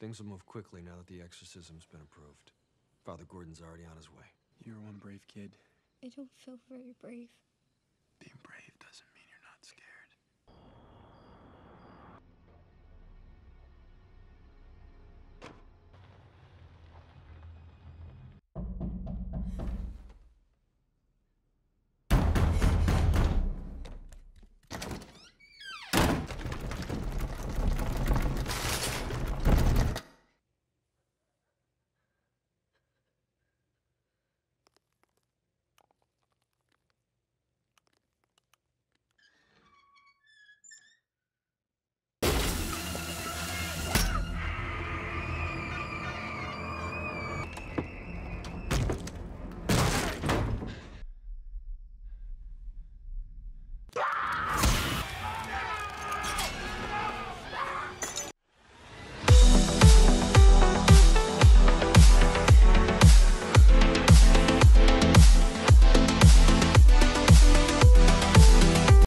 Things will move quickly now that the exorcism's been approved. Father Gordon's already on his way. You're one brave kid. I don't feel very brave.